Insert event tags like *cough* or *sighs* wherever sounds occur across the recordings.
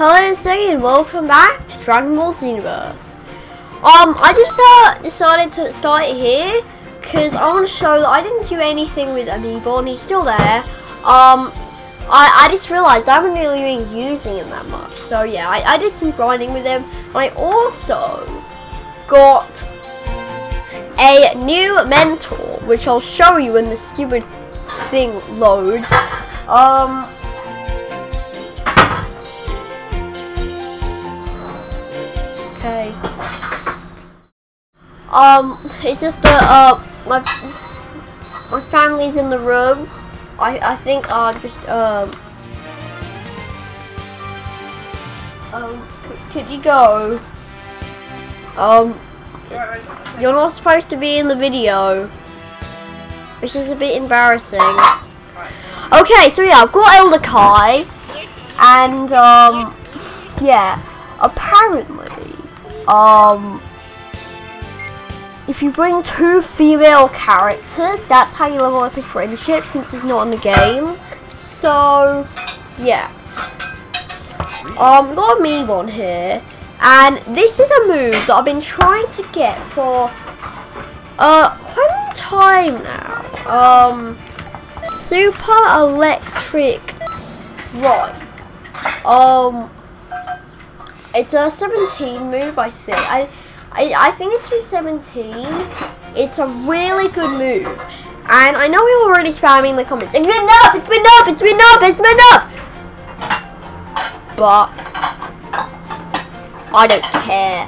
Hello and welcome back to Dragon Ball Xenoverse. Um, I just uh, decided to start it here because I want to show that I didn't do anything with Amiibo and he's still there. Um, I, I just realised I haven't really been using him that much. So yeah, I, I did some grinding with him. And I also got a new mentor, which I'll show you when the stupid thing loads. Um, Um, it's just that uh, my my family's in the room. I I think I'll just um um could you go? Um, you're not supposed to be in the video. This is a bit embarrassing. Okay, so yeah, I've got Elder Kai, and um, yeah, apparently, um, if you bring two female characters, that's how you level up his friendship, since it's not in the game. So, yeah. Um, got a meme on here, and this is a move that I've been trying to get for uh quite a long time now. Um, Super Electric Strike. Um, it's a 17 move, I think. I, I, I think it's a 17. It's a really good move. And I know you're already spamming the comments. It's been enough! It's been enough! It's been enough! It's been enough! But I don't care.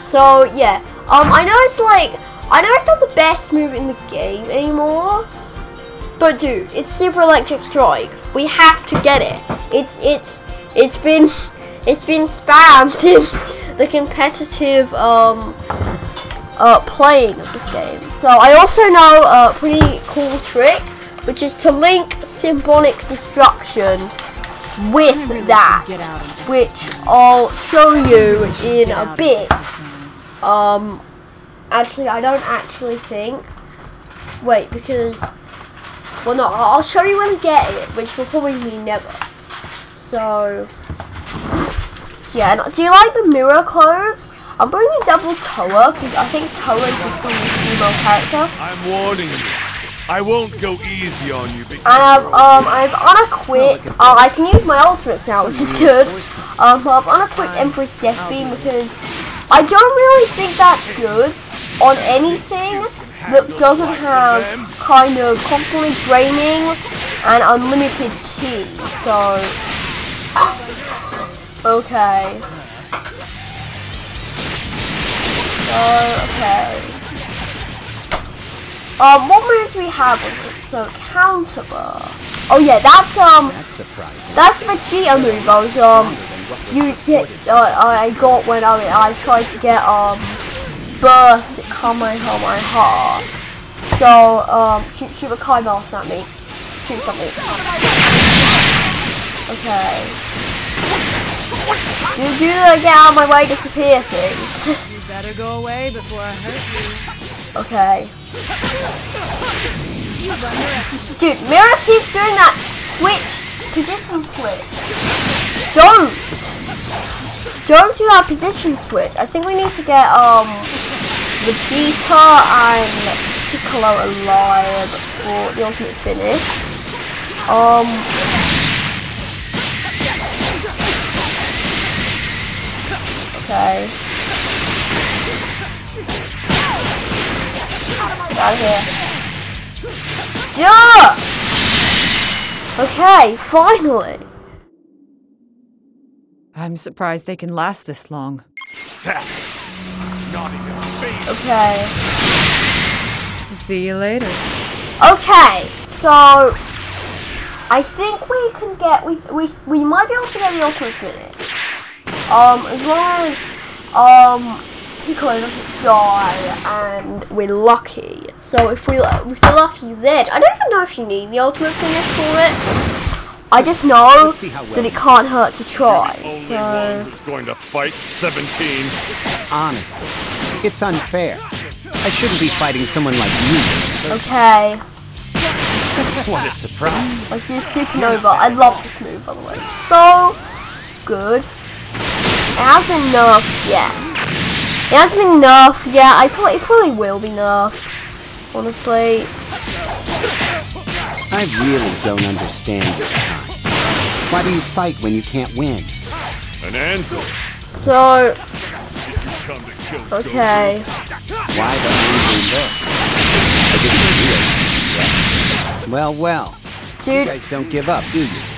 So yeah, um, I know it's like I know it's not the best move in the game anymore, but dude, it's Super Electric Strike. We have to get it. It's it's it's been *laughs* it's been spammed *laughs* in the competitive um uh playing of this game. So I also know a pretty cool trick, which is to link Symbolic Destruction with that, which I'll show you in a bit. Um, actually, I don't actually think. Wait, because well, no, I'll show you when I get it, which will probably mean never. So, yeah. And do you like the Mira clothes? I'm bringing double Towa because I think Towa is the strongest female character. I'm warning you. I won't go easy on you because And I've um I've unequipped. Oh, I can use my ultimates now, which is good. Um, but I've unequipped Empress Death Beam because I don't really think that's good on anything that doesn't have kind of constantly draining and unlimited ki. So okay. So okay. Um, what moves we have? So counterburst. Oh yeah, that's um, That's surprising. that's Vegeta move. I was um, you get uh, I got when I I tried to get um, burst Kamehameha. So um, shoot shoot a Kai mouse at me. Shoot something. Okay. You do the get out of my way disappear thing. You better go away before I hurt you. Okay. Dude, Mira keeps doing that switch, position switch. Don't! Don't do that position switch. I think we need to get, um, Vegeta and Piccolo alive for the ultimate finish. Um, okay. Get out of here. Yeah! Okay, finally. I'm surprised they can last this long. tact. Not even face. Okay. See you later. Okay, so I think we can get we we we might be able to get the ultimate finish. Um, as long as um Piccolo doesn't die and we're lucky. So if we if we're lucky then I don't even know if you need the ultimate finish for it. I just know Let's see how well that it can't hurt to try. So who's going to fight 17. Honestly, it's unfair. I shouldn't be fighting someone like you. okay. What a surprise. I see a supernova. I love this move, by the way. So good. It hasn't been nerfed yet. It hasn't been nerfed yet. I thought it probably will be nerfed. Honestly. I really don't understand your kind. Why do you fight when you can't win? An android. So, Did you come to kill okay. Why the angry look? I didn't do it. Well, well. You guys don't give up, do you?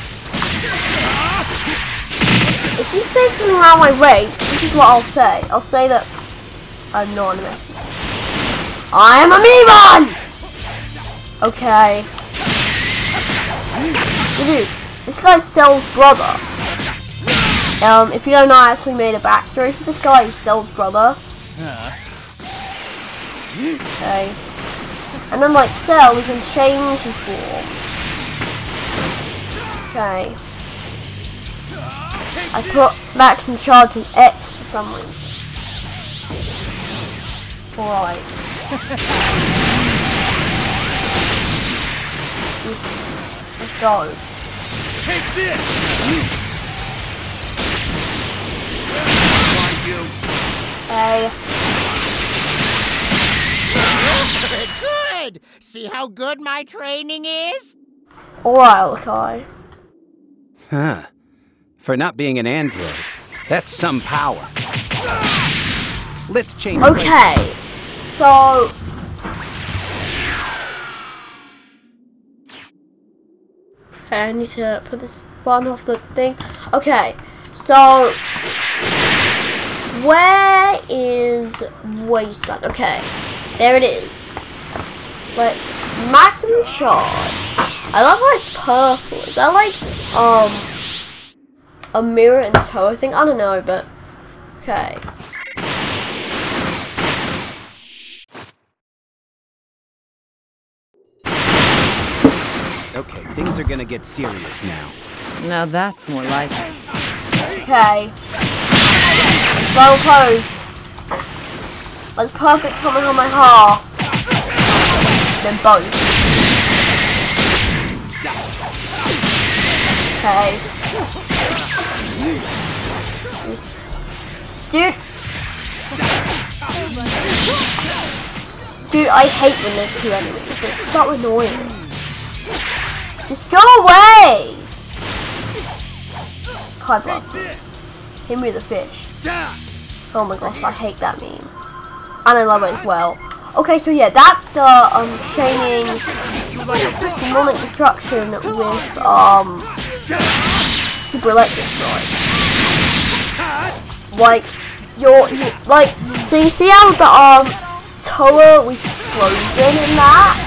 If you say something around my race, this is what I'll say. I'll say that I'm not an. I am a Mebon! Okay. Dude, this guy's Cell's brother. Um, if you don't know, I actually made a backstory for this guy. He's Cell's brother. Okay. And then, like, Cell, can change his form. Okay. I put Max in charge of X for some reason. Alright. *laughs* Let's go. Take this! Find you. Hey. Good! See how good my training is? Alright, okay. Huh. For not being an android, that's some power. Let's change. places. Okay. So. Okay, I need to put this button off the thing. Okay, so. Where is wasteland? Okay, there it is. Let's maximum charge. I love how it's purple. Is that like um a Mira and toe thing? I don't know, but okay. Okay, things are gonna get serious now. Now that's more like it. Okay. Final pose. That's perfect coming on my heart. Then both. Okay. Dude. Dude, I hate when there's two enemies. They're so annoying. Just go away! Hi, Blast. Hit me with a fish. Oh my gosh, I hate that meme. And I love it as well. Okay, so yeah, that's the um chaining demonic destruction with um super electric droid. Like you're you, like so you see how the um Towa was frozen in that?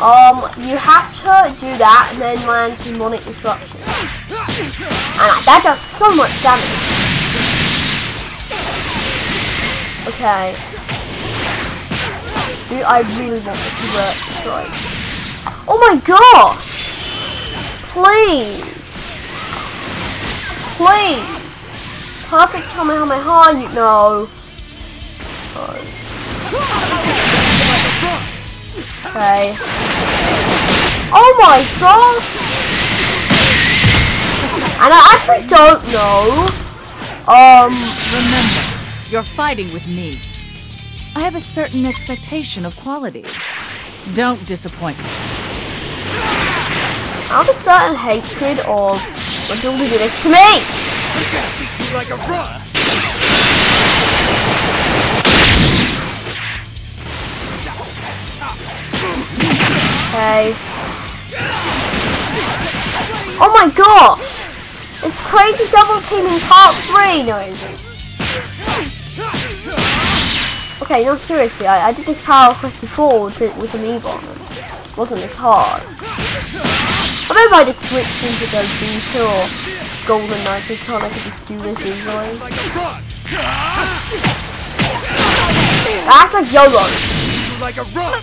Um, you have to do that and then land demonic destruction. And that does so much damage. Okay. Dude, I really want this to work destroyed. Oh my gosh! Please! Please! Perfect Kamehameha, you know. Okay. Oh my gosh! And I actually don't know. Um, Remember, you're fighting with me. I have a certain expectation of quality. Don't disappoint me. I have a certain hatred of when people do this to me. Okay. Oh my gosh! It's crazy double teaming part three, no. Okay, no seriously, I, I did this parallel quest before with, it- with an Ebon. It wasn't this hard. What if I just switched into Gogeta or Golden Nitrotron? I could just do this easily. That's like YOLO. Like a run.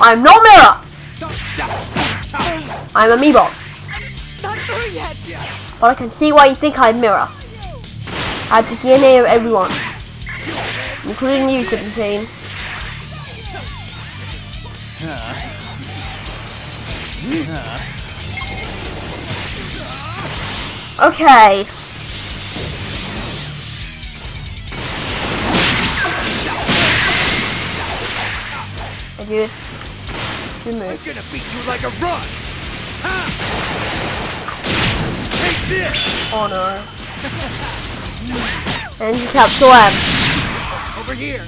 I'm not Mira! I'm a Meebot. But I can see why you think I'm Mira. I have the DNA of everyone. Including you, 17. Okay. Hey, dude. Good move. I'm gonna beat you like a run. Ha! Take this. Oh no. Energy capsule M. Over here.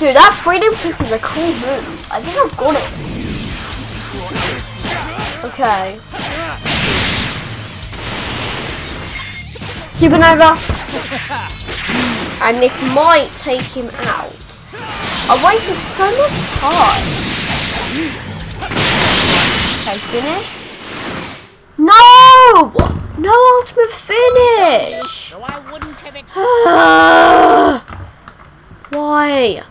Dude, that freedom kick is a cool move. I think I've got it. Okay. Supernova. And this might take him out. I wasted so much time. Okay, finish. No! No ultimate finish! So I wouldn't have *sighs* expected. Why? Why?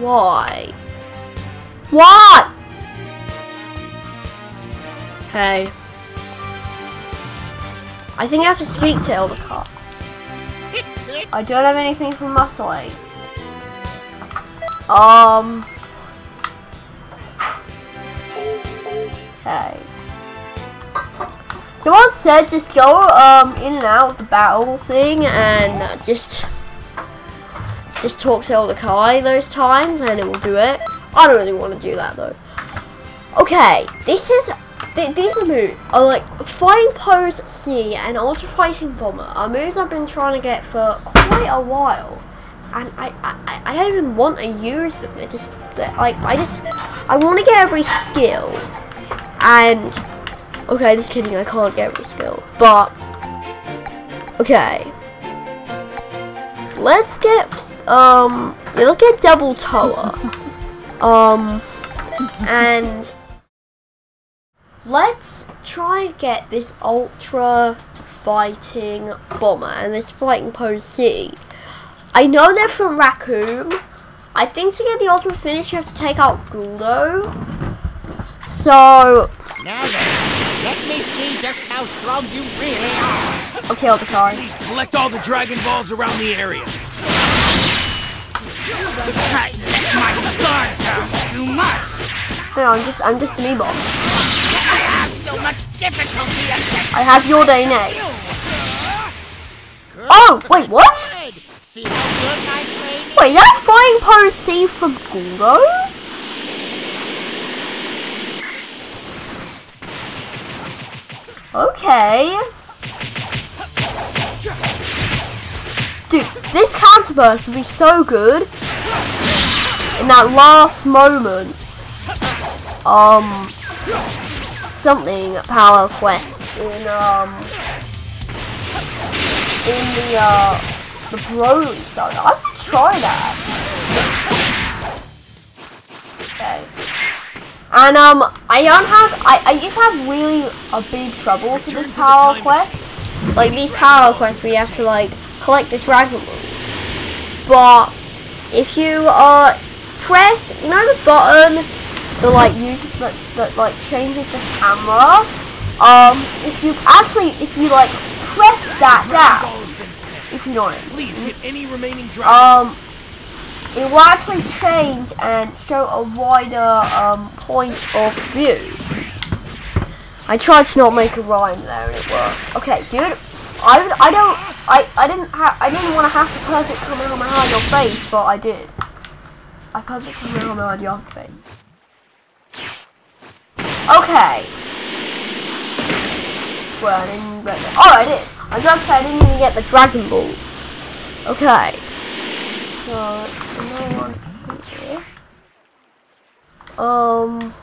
Why? What? Hey. I think I have to speak to Elder Kai. I don't have anything from Muscle Aches. Um. Okay. Someone said just go um in and out of the battle thing and just just talk to Elder Kai those times and it will do it. I don't really want to do that though. Okay, this is th these are moves are like Fighting Pose C and ultra fighting bomber are moves I've been trying to get for quite a while. And I, I, I don't even want to use them. They're just like I just I want to get every skill and Okay, just kidding, I can't get every skill. But, okay. Let's get, um, yeah, let's get Double Towa. *laughs* um, and let's try and get this Ultra Fighting Bomber and this Fighting Pose C. I know they're from Recoome. I think to get the Ultimate Finish, you have to take out Guldo. So, Now then, let me see just how strong you really are. okay, Elder Kai. Please collect all the Dragon Balls around the area. I let my guard down too much. No, I'm just, I'm just an Ebon. I have so much difficulty. I have your DNA. Oh, wait, what? Wait, that Fighting Pose C from Guldo? Okay. Dude, this counterburst would be so good in that last moment. Um, something parallel quest in um in the uh the Broly zone. I would try that. Okay. And um, I don't have. I I used to have really a big trouble with Return these parallel quests. Like these parallel quests, we have to like collect the Dragon Balls. But if you uh press, you know the button that like use that that like changes the camera. Um, if you actually if you like press that down, Ball has been sent. if you know what I mean. Please get any remaining Um, it will actually change and show a wider um, point of view. I tried to not make a rhyme there and it worked. Okay, dude, I, I don't I, I didn't have I didn't want to have to perfect Kamehameha your face, but I did. I perfect Kamehameha your face. Okay. Well, I didn't get the, Oh, I did. I was to I didn't even get the Dragon Ball. Okay. So, another one here. Um.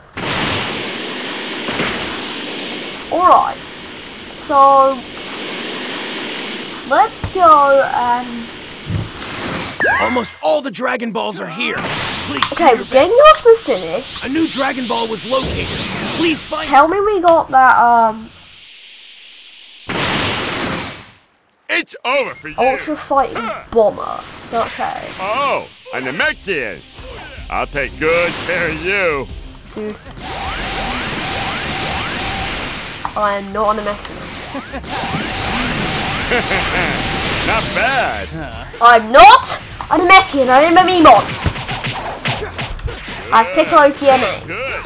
Alright. So, let's go and. Almost all the Dragon Balls are here. Please Okay, your we're getting best. off the finish. A new Dragon Ball was located. Please find Tell me we got that, um, It's over for you. Ultra Fighting Bomber. So, okay. Oh, and a Namekian. I'll take good care of you. Dude. I am not on a message. Not bad. I'm not a Mechian, I am a Memon. I have Piccolo's DNA. Good.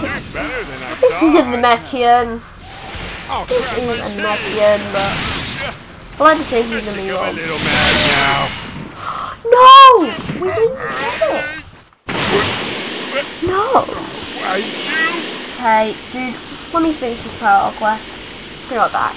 Doing better than I This isn't Namekian. Oh, This isn't a. Namekian, but I like to think he's a I'm a Memon. little mad now. *gasps* No! We didn't get it. No. Okay, dude, let me finish this parallel quest. Be right back.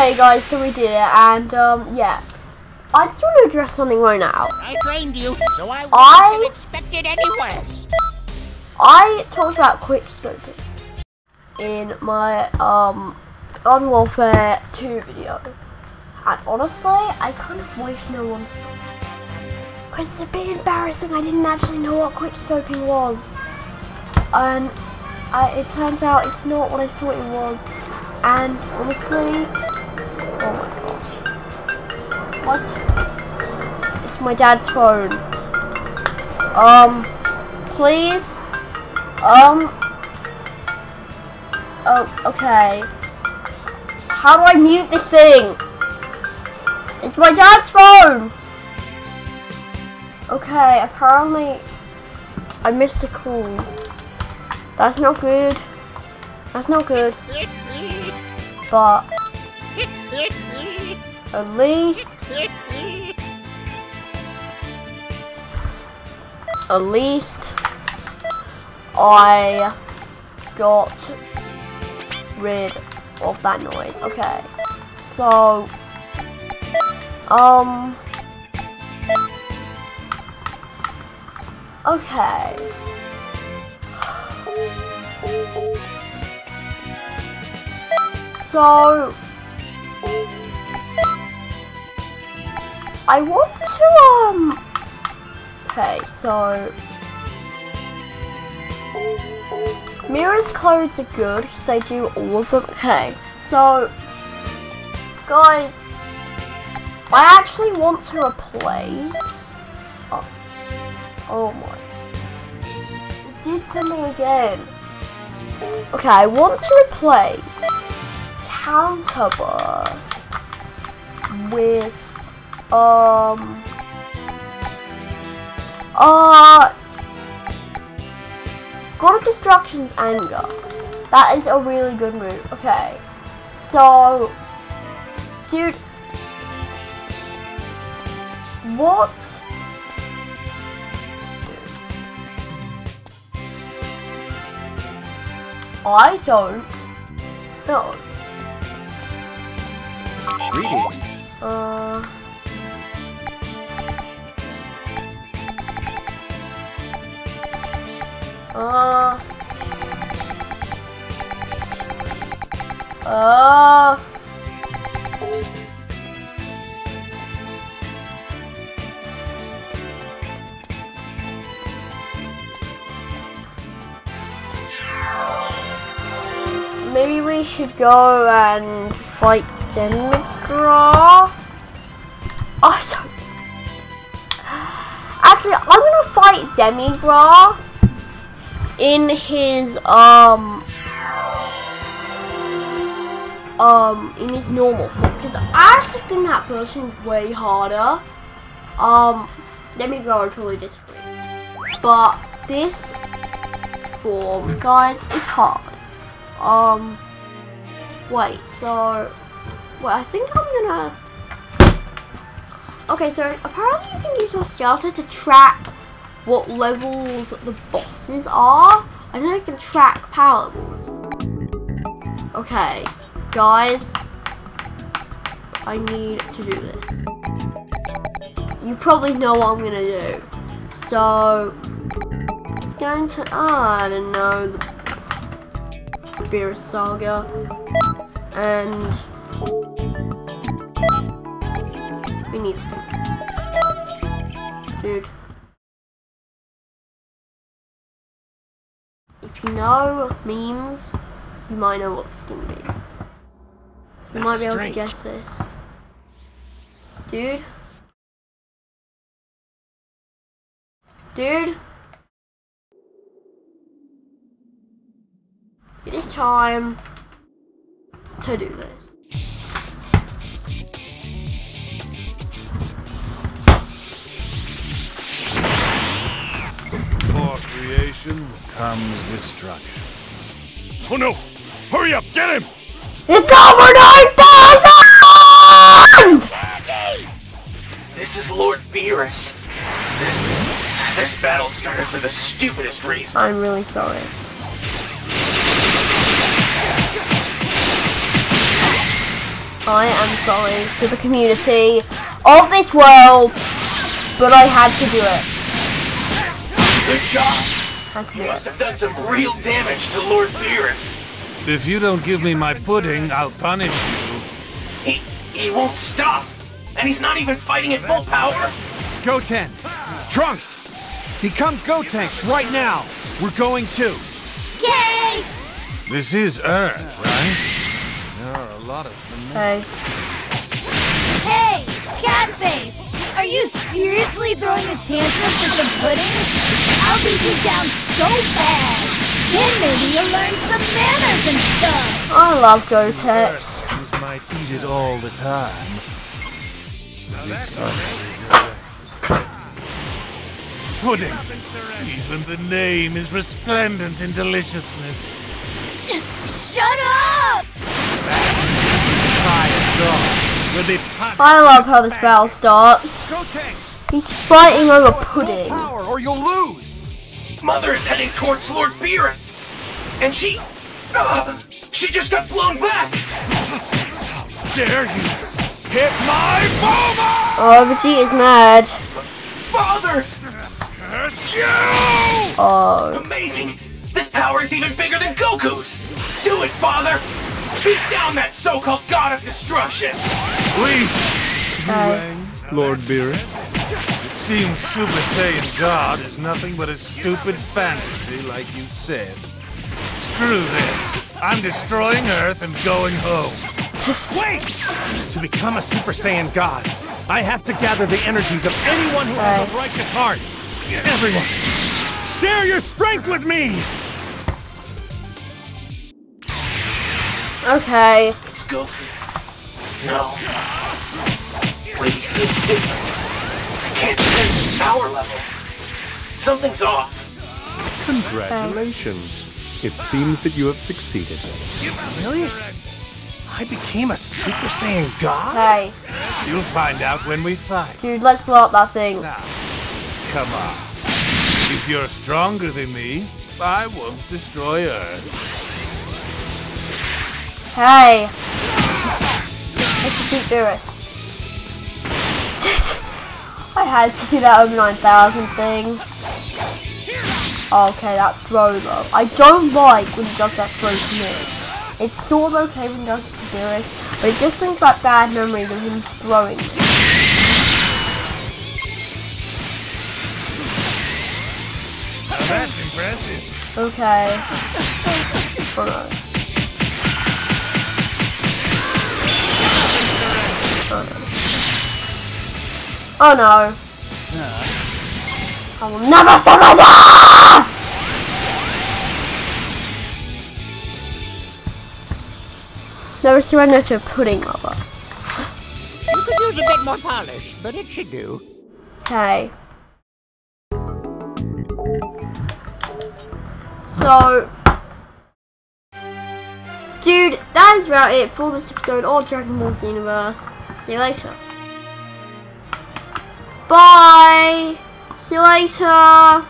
Okay, guys, so we did it, and um, yeah. I just want to address something right now. I trained you, so I wouldn't I- have expected any less. I talked about quick scoping in my um on Warfare 2 video. And honestly, I kind of wish no one saw Because it's a bit embarrassing, I didn't actually know what quick scoping was. And I, it turns out it's not what I thought it was. And honestly, oh my gosh. What? It's my dad's phone. Um, please? Um. Oh, okay. How do I mute this thing? It's my dad's phone! Okay, apparently I missed a call. That's not good. That's not good. But *laughs* at least, at least I got rid of that noise. Okay. So, um, okay. So, I want to, um, okay, so, Mira's clothes are good because they do all of. Okay, so, guys, I actually want to replace, oh, oh my, it did something again. Okay, I want to replace counterburst with um uh God of Destruction's anger. That is a really good move. Okay. So dude what I don't know. Greetings. Uh. Oh. Oh. Maybe we should go and fight Demigra. Oh, sorry. *gasps* Actually, I'm gonna fight Demigra in his um um in his normal form because I actually think that version is way harder. Um, Demigra would probably disagree, but this form, guys, it's hard. Um, wait, so, wait, I think I'm gonna, okay, so apparently you can use your scouter to track what levels the bosses are. I know you can track power levels. Okay, guys, I need to do this. You probably know what I'm gonna do. So, it's going to, ah, I don't know, the Beerus Saga. And we need to do this. Dude. Know memes, you might know what it's gonna be. You might be able to guess this. Dude. Dude. It is time to do this. Creation comes destruction. Oh no! Hurry up, get him! It's over 9,000! This is Lord Beerus. This this battle started for the stupidest reason. I'm really sorry. I am sorry to the community of this world, but I had to do it. Good job. Had to do You must have done some real damage to Lord Beerus. If you don't give me my pudding, I'll punish you. He he won't stop, and he's not even fighting at full power. Goten! Trunks! Become Gotenks right now! We're going to! Yay! This is Earth, right? There are a lot of Hey. Hey, Catface! Are you seriously throwing a tantrum for some pudding? I'll beat you down so bad! Then maybe you'll learn some manners and stuff! I love Gotenks. Earth might eat it all the time. But it's utterly Pudding. Even the name is resplendent in deliciousness. Sh- shut up! Will be punished. I love how this battle starts. Gotenks! He's fighting over pudding. Power or you'll lose! Mother is heading towards Lord Beerus, and she uh, she just got blown back. How Dare you hit my Bulma! Oh, Vegeta's is mad. Father, Curse you! Oh. amazing! This power is even bigger than Goku's. Do it, Father. Beat down that so-called god of destruction. Please! Okay. Lord Beerus? It seems Super Saiyan God is nothing but a stupid fantasy, like you said. Screw this. I'm destroying Earth and going home. Wait! To become a Super Saiyan God, I have to gather the energies of anyone who has a righteous heart. Everyone, share your strength with me! Okay. It's Goku. No. Wait, he seems different. I can't sense his power level. Something's off. Congratulations. It seems that you have succeeded. Really? I became a Super Saiyan God? Hey. You'll find out when we fight. Dude, let's blow up that thing. Now, come on. If you're stronger than me, I won't destroy Earth. Hey. Let's defeat Beerus. I had to do that over 9,000 thing. Okay, that throw though. I don't like when he does that throw to me. It's sort of okay when he does it to Beerus, but it just brings back bad memories of him throwing. That's impressive. Okay. Oh no. Oh no. I will never surrender! Never surrender to a pudding lover. You could use a bit more polish, but it should do. Okay. So, dude, that is about it for this episode of Dragon Ball Xenoverse. See you later. Bye! See you later!